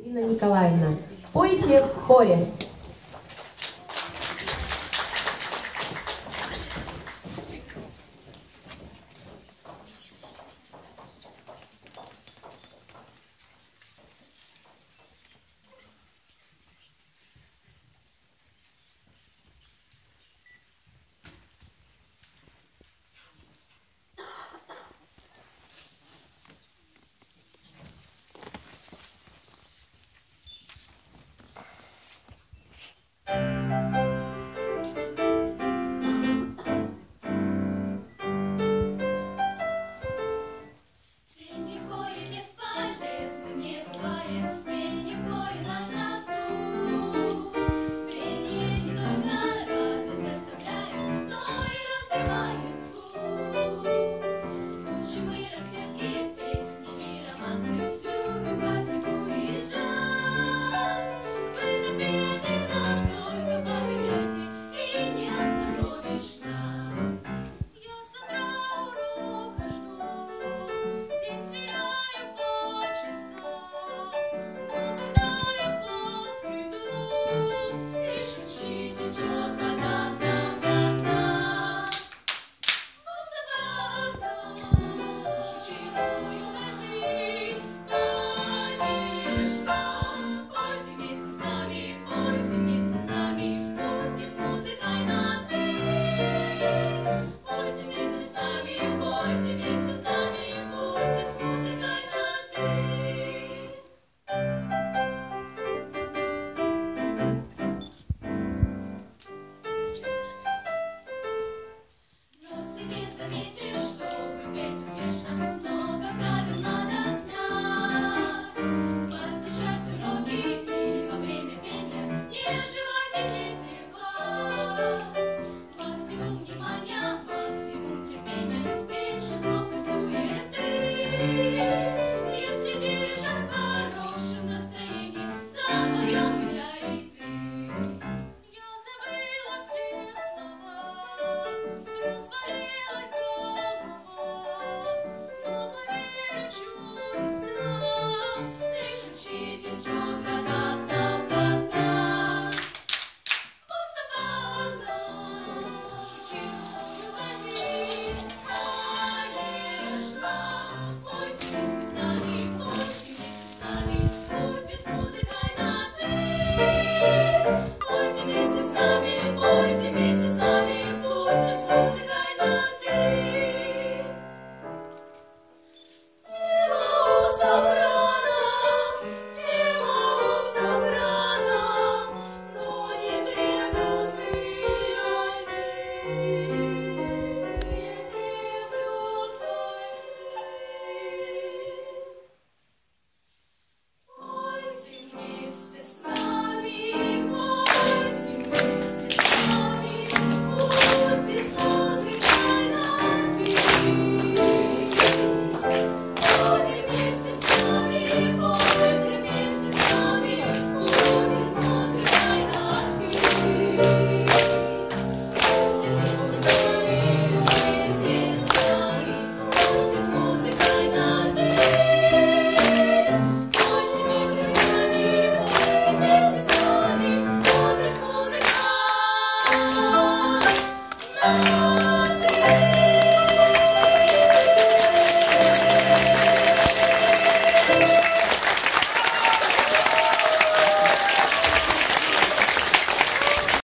Ирина Николаевна, пойте в хоре.